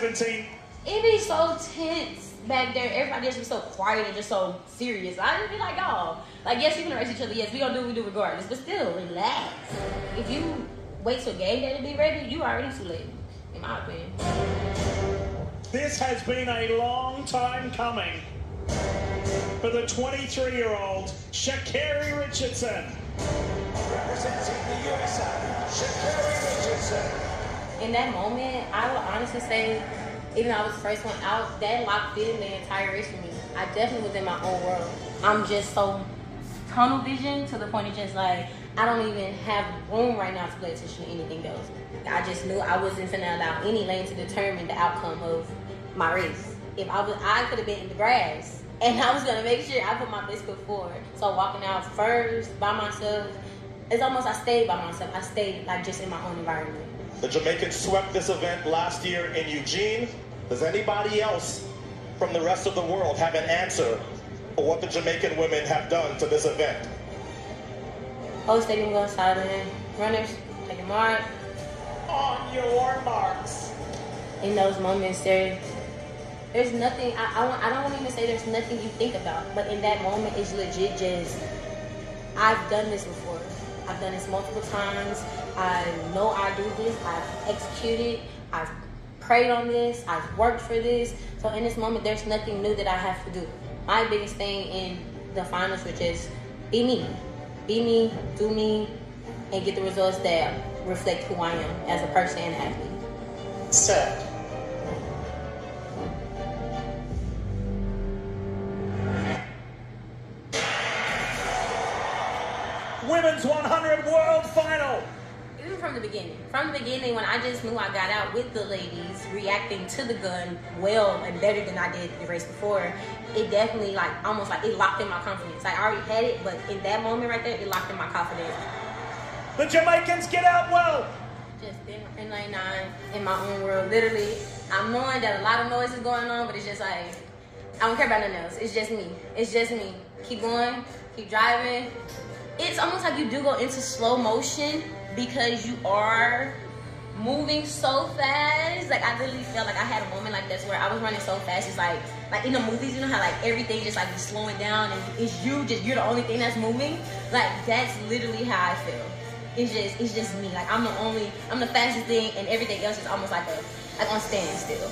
17. It be so tense back there. Everybody just be so quiet and just so serious. I just be like, y'all, like yes, we can race each other. Yes, we gonna do what we do regardless. But still, relax. If you wait till game day to be ready, you already too late. In my opinion. This has been a long time coming for the 23 year old Sha'Carri Richardson. Representing the USA, Richardson. In that moment, I would honestly say, even though I was the first one out, that locked in the entire race for me. I definitely was in my own world. I'm just so tunnel vision to the point of just like I don't even have room right now to pay attention to anything else. I just knew I wasn't gonna allow any lane to determine the outcome of my race. If I was, I could have been in the grass, and I was gonna make sure I put my best foot forward. So walking out first by myself, it's almost I stayed by myself. I stayed like just in my own environment. The Jamaicans swept this event last year in Eugene. Does anybody else from the rest of the world have an answer for what the Jamaican women have done to this event? Whole stadium goes silent. Runners take a mark. On your marks. In those moments, there, there's nothing. I, I, want, I don't want to even say there's nothing you think about, but in that moment, it's legit just. I've done this before. I've done this multiple times. I know I do this. I've executed. I've prayed on this. I've worked for this. So in this moment, there's nothing new that I have to do. My biggest thing in the finals, which is be me, be me, do me, and get the results that reflect who I am as a person and athlete. Set. Women's 100 World Final. Even from the beginning, from the beginning, when I just knew I got out with the ladies, reacting to the gun well and better than I did the race before, it definitely like almost like it locked in my confidence. I already had it, but in that moment right there, it locked in my confidence. The Jamaicans get out well. Just been in lane nine in my own world. Literally, I'm knowing that a lot of noise is going on, but it's just like I don't care about nothing else. It's just me. It's just me. Keep going. Keep driving. It's almost like you do go into slow motion because you are moving so fast. Like I literally felt like I had a moment like this where I was running so fast. It's like like in the movies, you know how like everything just like slowing down and it's you just you're the only thing that's moving. Like that's literally how I feel. It's just it's just me. Like I'm the only I'm the fastest thing and everything else is almost like a like on standstill.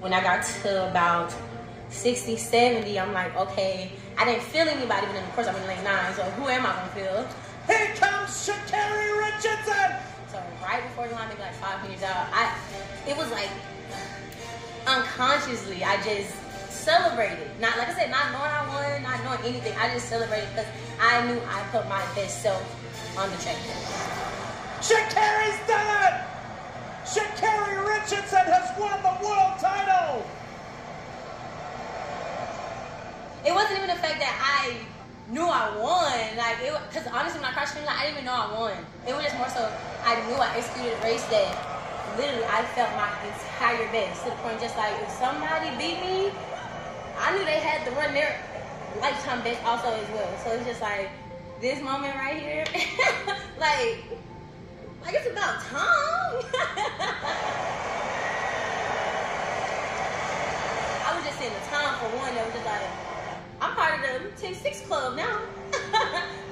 When I got to about 60, 70, I'm like, okay, I didn't feel anybody, but then of course I'm in lane nine, so who am I gonna feel? Here comes Sha'Carri Richardson. So right before the line, maybe like five minutes out, I it was like unconsciously I just celebrated. Not like I said, not knowing I won, not knowing anything. I just celebrated because I knew I put my best self on the track. Sha'Carri's wasn't even the fact that I knew I won. Like, it because honestly, when I finish line, I didn't even know I won. It was just more so I knew I executed a race that literally I felt my entire best to the point just like if somebody beat me, I knew they had to run their lifetime best also as well. So it's just like this moment right here, like, like it's about time. I was just saying the time for one that was just like, 10-6 club now.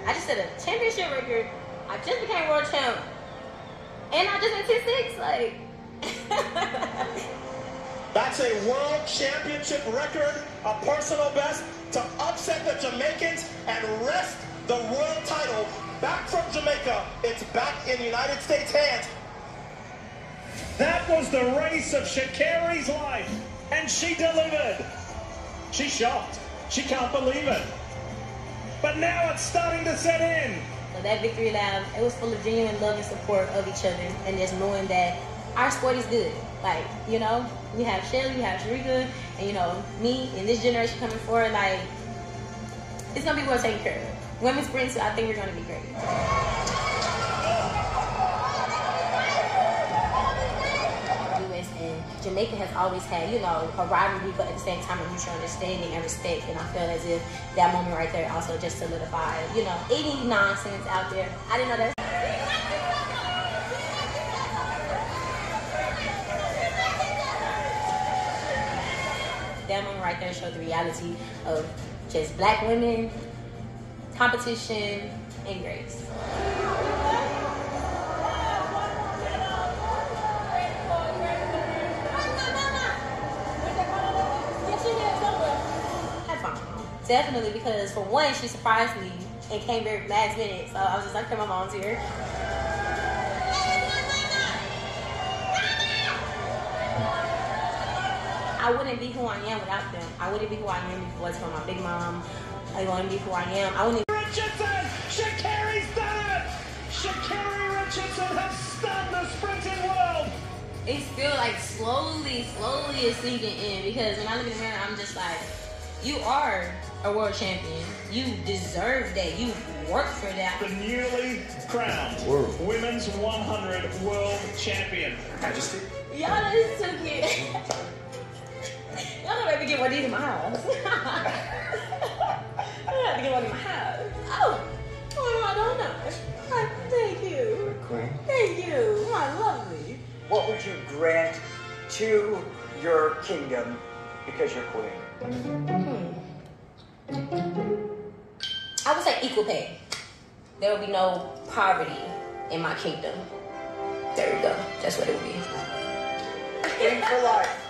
I just set a championship record. I just became world champ. And I just went 10-6. Like, That's a world championship record, a personal best to upset the Jamaicans and wrest the world title back from Jamaica. It's back in the United States hands. That was the race of Sha'Carri's life, and she delivered. She shocked. She can't believe it. But now it's starting to set in. so that victory lap, it was full of genuine love and support of each other. And just knowing that our sport is good. Like, you know, we have Shelly, we have Shericka, and, you know, me and this generation coming forward, like, it's to be well taken care of. Women's sprints, I think we're going to be great. Jamaica has always had, you know, a rivalry, but at the same time, a mutual understanding and respect. And I feel as if that moment right there also just solidified, you know, any nonsense out there. I didn't know that. That moment right there showed the reality of just black women, competition, and grace. Definitely because for one, she surprised me and came very last minute. So I was just like, okay, my mom's here. I wouldn't be who I am without them. I wouldn't be who I am if it wasn't for my big mom. I wouldn't be who I am. I wouldn't. Richardson! Sha'Carri's done it! Sha'Carri Richardson has stunned the sprinting world! It's still like slowly, slowly is sinking in because when I look in the mirror, I'm just like, you are a world champion. You deserve that. You work for that. The newly crowned World. Women's 100 World Champion. Majesty. Y'all is too cute. Y'all don't make me get one of these in my house. I have to get one in my house. Oh, oh, I don't know. Thank you. Queen. Thank you. My lovely. What would you grant to your kingdom because you're queen? Hmm. I would say equal pay. There would be no poverty in my kingdom. There we go. That's what it would be. Queen for life.